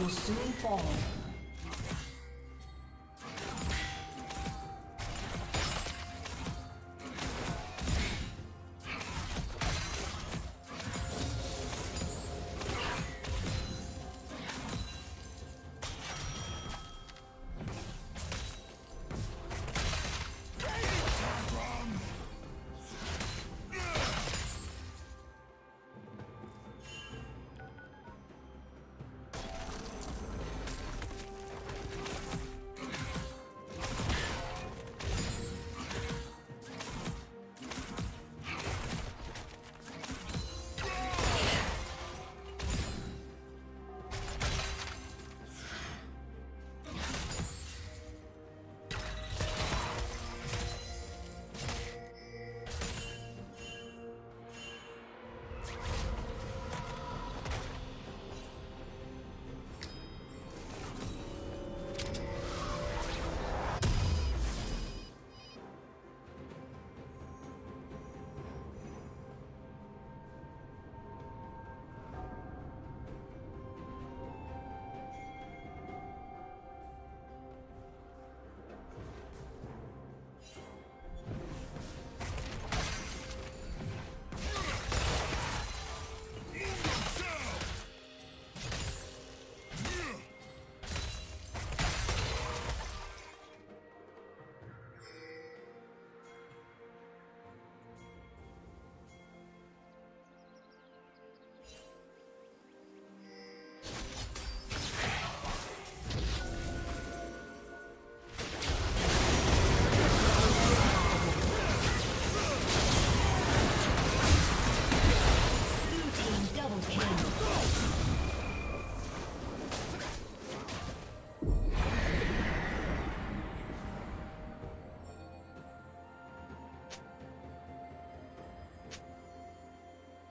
Will soon fall.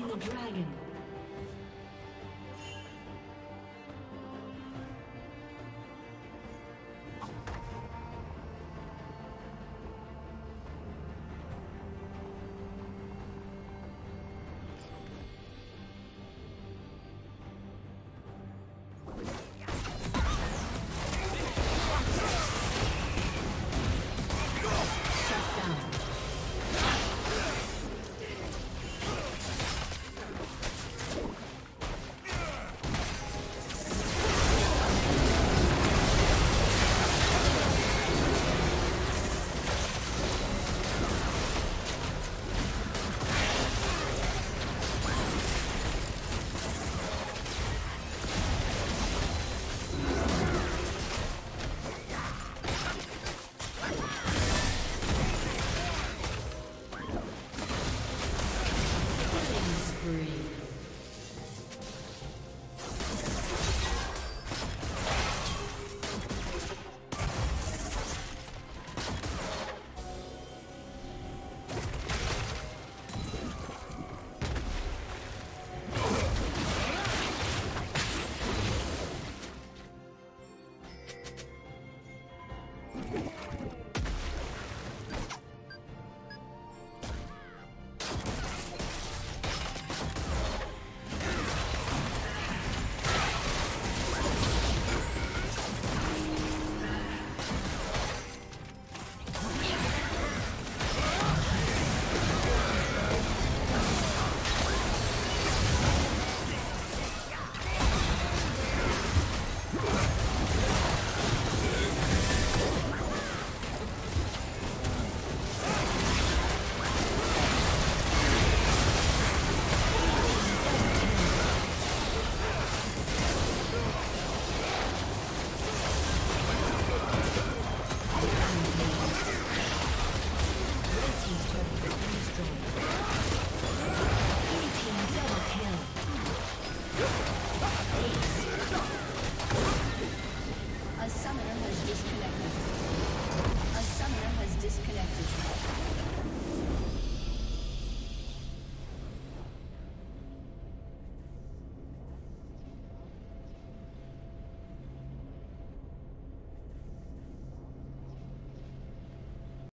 slain the dragon.